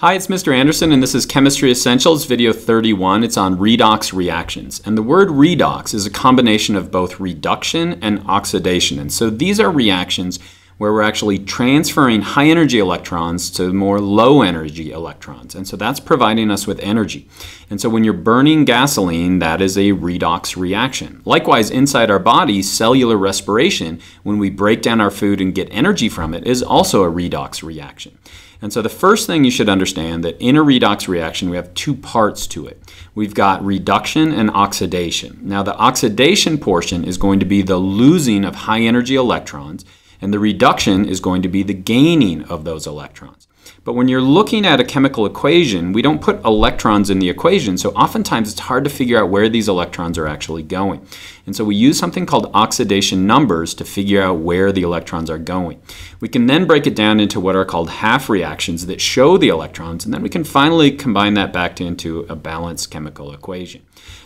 Hi, it's Mr. Andersen, and this is Chemistry Essentials, video 31. It's on redox reactions. And the word redox is a combination of both reduction and oxidation. And so these are reactions where we're actually transferring high energy electrons to more low energy electrons. And so that's providing us with energy. And so when you're burning gasoline, that is a redox reaction. Likewise, inside our body, cellular respiration, when we break down our food and get energy from it, is also a redox reaction. And so the first thing you should understand that in a redox reaction, we have two parts to it. We've got reduction and oxidation. Now the oxidation portion is going to be the losing of high energy electrons, and the reduction is going to be the gaining of those electrons. But when you're looking at a chemical equation, we don't put electrons in the equation, so oftentimes it's hard to figure out where these electrons are actually going. And so we use something called oxidation numbers to figure out where the electrons are going. We can then break it down into what are called half reactions that show the electrons, and then we can finally combine that back into a balanced chemical equation.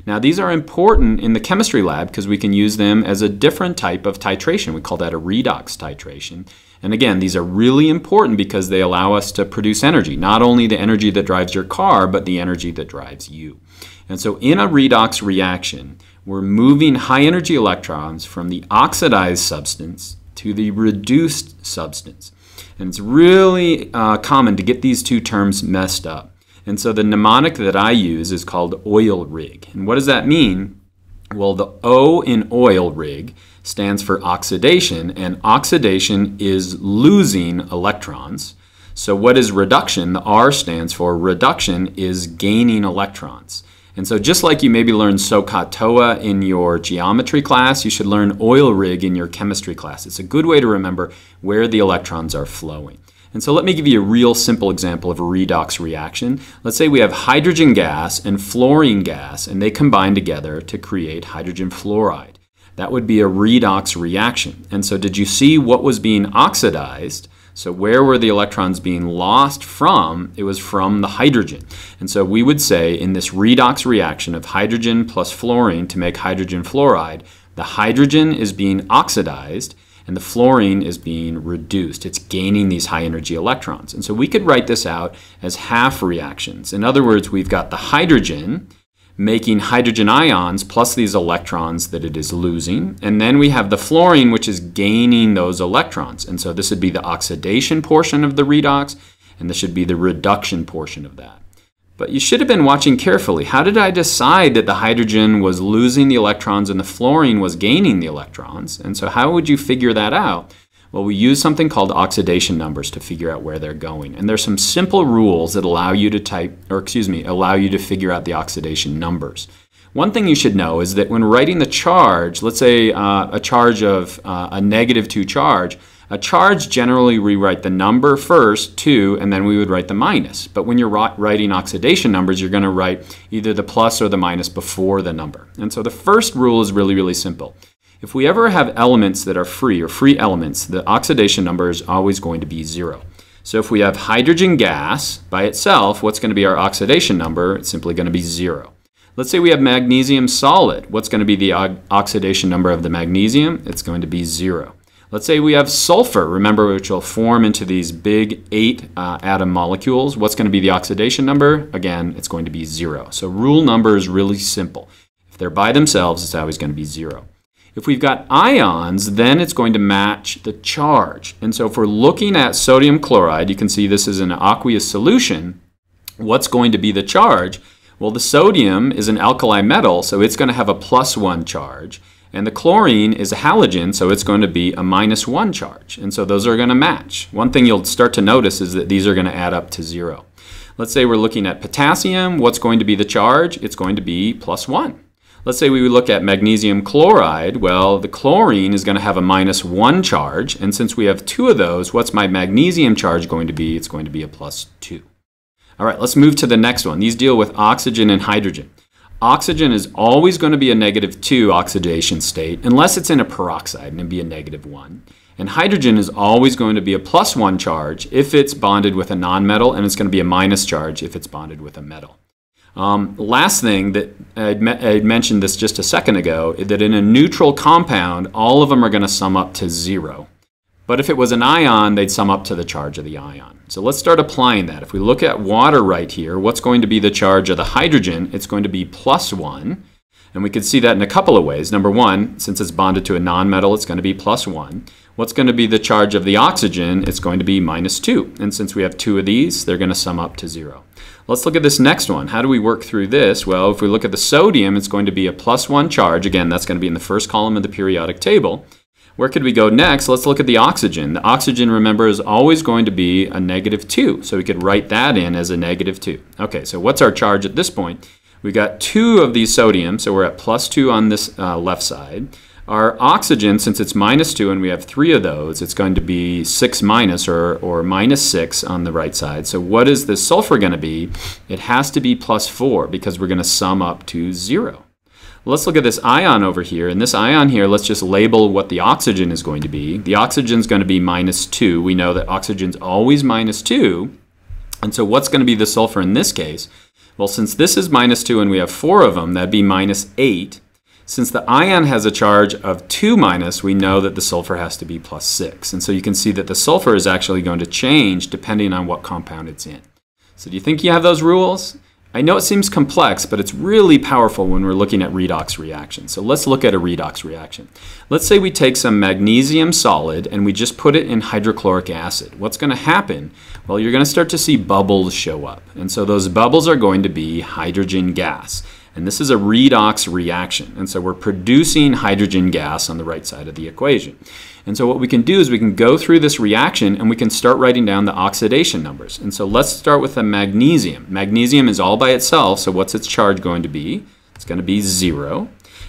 Now these are important in the chemistry lab because we can use them as a different type of titration. We call that a redox titration. And again, these are really important because they allow us to produce energy, not only the energy that drives your car, but the energy that drives you. And so in a redox reaction, we're moving high energy electrons from the oxidized substance to the reduced substance. And it's really uh, common to get these two terms messed up. And so the mnemonic that I use is called oil rig. And what does that mean? Well, the O in oil rig stands for oxidation, and oxidation is losing electrons. So what is reduction? The R stands for reduction is gaining electrons. And so just like you maybe learned SOHCAHTOA in your geometry class, you should learn oil rig in your chemistry class. It's a good way to remember where the electrons are flowing. And so let me give you a real simple example of a redox reaction. Let's say we have hydrogen gas and fluorine gas, and they combine together to create hydrogen fluoride. That would be a redox reaction. And so did you see what was being oxidized? So where were the electrons being lost from? It was from the hydrogen. And so we would say in this redox reaction of hydrogen plus fluorine to make hydrogen fluoride, the hydrogen is being oxidized and the fluorine is being reduced. It's gaining these high energy electrons. And so we could write this out as half reactions. In other words, we've got the hydrogen making hydrogen ions plus these electrons that it is losing. And then we have the fluorine, which is gaining those electrons. And so this would be the oxidation portion of the redox, and this should be the reduction portion of that. But you should have been watching carefully. How did I decide that the hydrogen was losing the electrons and the fluorine was gaining the electrons? And so how would you figure that out? Well, we use something called oxidation numbers to figure out where they're going. And there's some simple rules that allow you to type, or excuse me, allow you to figure out the oxidation numbers. One thing you should know is that when writing the charge, let's say uh, a charge of uh, a negative 2 charge, a charge generally rewrite the number first, 2, and then we would write the minus. But when you're writing oxidation numbers, you're going to write either the plus or the minus before the number. And so the first rule is really, really simple. If we ever have elements that are free or free elements, the oxidation number is always going to be 0. So if we have hydrogen gas by itself, what's going to be our oxidation number? It's simply going to be 0. Let's say we have magnesium solid. What's going to be the oxidation number of the magnesium? It's going to be 0. Let's say we have sulfur, remember, which will form into these big eight uh, atom molecules. What's going to be the oxidation number? Again, it's going to be zero. So rule number is really simple. If they're by themselves, it's always going to be zero. If we've got ions, then it's going to match the charge. And so if we're looking at sodium chloride, you can see this is an aqueous solution. What's going to be the charge? Well, the sodium is an alkali metal, so it's going to have a plus one charge. And the chlorine is a halogen, so it's going to be a minus 1 charge. And so those are going to match. One thing you'll start to notice is that these are going to add up to 0. Let's say we're looking at potassium. What's going to be the charge? It's going to be plus 1. Let's say we look at magnesium chloride. Well, the chlorine is going to have a minus 1 charge. And since we have two of those, what's my magnesium charge going to be? It's going to be a plus 2. All right, let's move to the next one. These deal with oxygen and hydrogen. Oxygen is always going to be a negative 2 oxidation state unless it's in a peroxide and it'd be a negative 1. And hydrogen is always going to be a plus 1 charge if it's bonded with a nonmetal and it's going to be a minus charge if it's bonded with a metal. Um, last thing that I'd, mentioned this just a second ago, is that in a neutral compound, all of them are going to sum up to zero. But if it was an ion, they'd sum up to the charge of the ion. So let's start applying that. If we look at water right here, what's going to be the charge of the hydrogen? It's going to be plus 1. And we can see that in a couple of ways. Number one, since it's bonded to a nonmetal, it's going to be plus 1. What's going to be the charge of the oxygen? It's going to be minus 2. And since we have two of these, they're going to sum up to 0. Let's look at this next one. How do we work through this? Well, if we look at the sodium, it's going to be a plus 1 charge. Again, that's going to be in the first column of the periodic table. Where could we go next? Let's look at the oxygen. The oxygen, remember, is always going to be a negative 2. So we could write that in as a negative 2. Okay, so what's our charge at this point? We got two of these sodium, so we're at plus 2 on this uh, left side. Our oxygen, since it's minus 2 and we have three of those, it's going to be 6 minus or, or minus 6 on the right side. So what is the sulfur going to be? It has to be plus 4 because we're going to sum up to 0. Let's look at this ion over here. And this ion here, let's just label what the oxygen is going to be. The oxygen is going to be minus 2. We know that oxygen's always minus 2. And so what's going to be the sulfur in this case? Well, since this is minus 2 and we have four of them, that'd be minus 8. Since the ion has a charge of 2 minus, we know that the sulfur has to be plus 6. And so you can see that the sulfur is actually going to change depending on what compound it's in. So do you think you have those rules? I know it seems complex, but it's really powerful when we're looking at redox reactions. So let's look at a redox reaction. Let's say we take some magnesium solid and we just put it in hydrochloric acid. What's going to happen? Well, you're going to start to see bubbles show up. And so those bubbles are going to be hydrogen gas. And this is a redox reaction. And so we're producing hydrogen gas on the right side of the equation. And so what we can do is we can go through this reaction and we can start writing down the oxidation numbers. And so let's start with the magnesium. Magnesium is all by itself, so what's its charge going to be? It's going to be zero.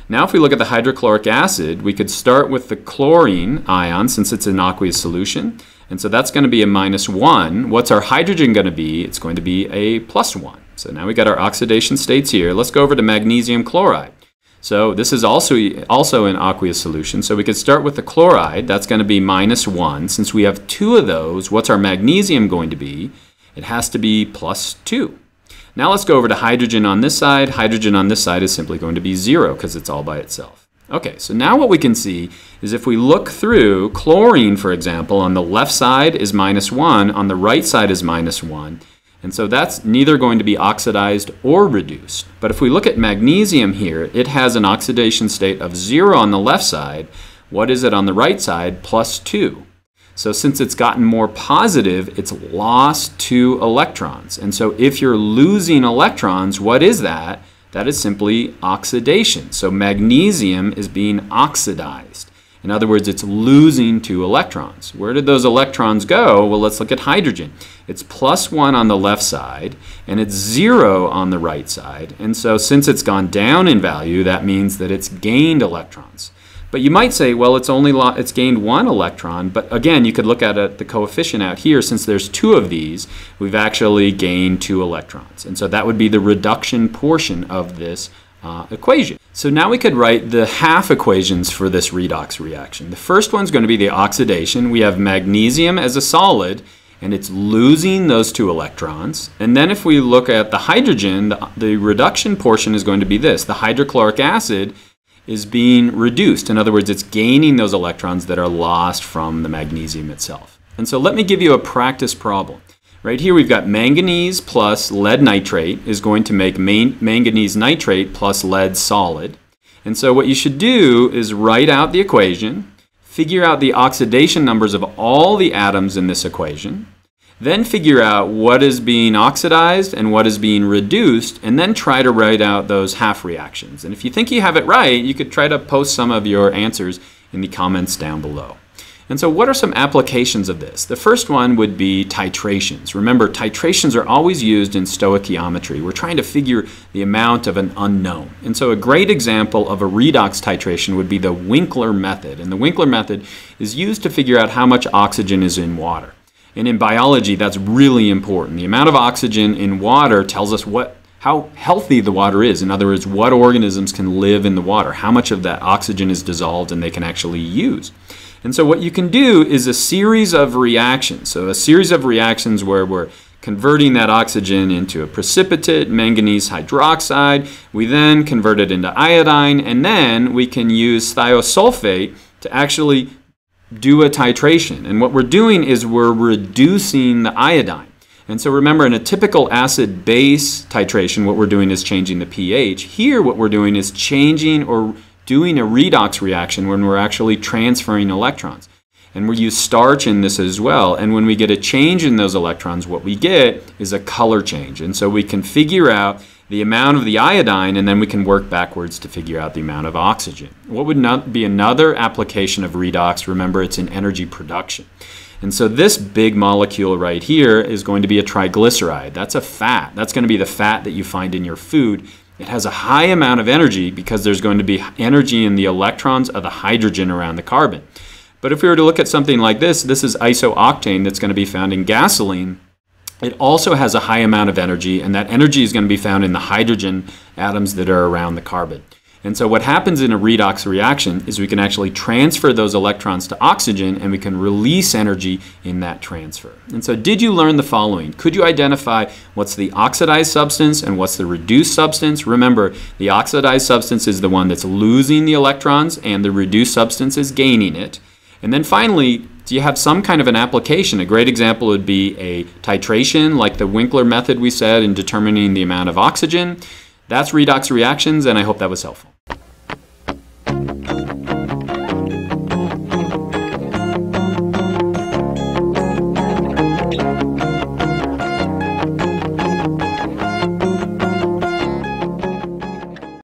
Now if we look at the hydrochloric acid, we could start with the chlorine ion since it's an aqueous solution. And so that's going to be a minus 1. What's our hydrogen going to be? It's going to be a plus 1. So now we got our oxidation states here. Let's go over to magnesium chloride. So this is also, also an aqueous solution. So we could start with the chloride. That's going to be minus 1. Since we have two of those, what's our magnesium going to be? It has to be plus 2. Now let's go over to hydrogen on this side. Hydrogen on this side is simply going to be 0 because it's all by itself. Okay, so now what we can see is if we look through chlorine, for example, on the left side is minus 1, on the right side is minus 1. And so that's neither going to be oxidized or reduced. But if we look at magnesium here, it has an oxidation state of 0 on the left side. What is it on the right side? Plus 2. So since it's gotten more positive, it's lost two electrons. And so if you're losing electrons, what is that? That is simply oxidation. So magnesium is being oxidized. In other words, it's losing two electrons. Where did those electrons go? Well, let's look at hydrogen. It's plus one on the left side, and it's zero on the right side. And so since it's gone down in value, that means that it's gained electrons. But you might say, well, it's only it's gained one electron. But again, you could look at the coefficient out here. Since there's two of these, we've actually gained two electrons. And so that would be the reduction portion of this uh, equation. So now we could write the half equations for this redox reaction. The first one's going to be the oxidation. We have magnesium as a solid, and it's losing those two electrons. And then if we look at the hydrogen, the, the reduction portion is going to be this. The hydrochloric acid is being reduced. In other words, it's gaining those electrons that are lost from the magnesium itself. And so let me give you a practice problem. Right here we've got manganese plus lead nitrate is going to make manganese nitrate plus lead solid. And so what you should do is write out the equation, figure out the oxidation numbers of all the atoms in this equation, then figure out what is being oxidized and what is being reduced, and then try to write out those half reactions. And if you think you have it right, you could try to post some of your answers in the comments down below. And so what are some applications of this? The first one would be titrations. Remember, titrations are always used in stoichiometry. We're trying to figure the amount of an unknown. And so a great example of a redox titration would be the Winkler method. And the Winkler method is used to figure out how much oxygen is in water. And in biology, that's really important. The amount of oxygen in water tells us what how healthy the water is. In other words, what organisms can live in the water, how much of that oxygen is dissolved and they can actually use. And so what you can do is a series of reactions. So a series of reactions where we're converting that oxygen into a precipitate, manganese hydroxide. We then convert it into iodine, and then we can use thiosulfate to actually do a titration. And what we're doing is we're reducing the iodine. And so remember, in a typical acid base titration, what we're doing is changing the pH. Here, what we're doing is changing or doing a redox reaction when we're actually transferring electrons. And we use starch in this as well. And when we get a change in those electrons, what we get is a color change. And so we can figure out the amount of the iodine, and then we can work backwards to figure out the amount of oxygen. What would not be another application of redox? Remember, it's in energy production. And so this big molecule right here is going to be a triglyceride. That's a fat. That's going to be the fat that you find in your food. It has a high amount of energy because there's going to be energy in the electrons of the hydrogen around the carbon. But if we were to look at something like this, this is isooctane that's going to be found in gasoline. It also has a high amount of energy, and that energy is going to be found in the hydrogen atoms that are around the carbon. And so what happens in a redox reaction is we can actually transfer those electrons to oxygen and we can release energy in that transfer. And so did you learn the following? Could you identify what's the oxidized substance and what's the reduced substance? Remember, the oxidized substance is the one that's losing the electrons and the reduced substance is gaining it. And then finally, do you have some kind of an application? A great example would be a titration, like the Winkler method we said in determining the amount of oxygen. That's redox reactions, and I hope that was helpful.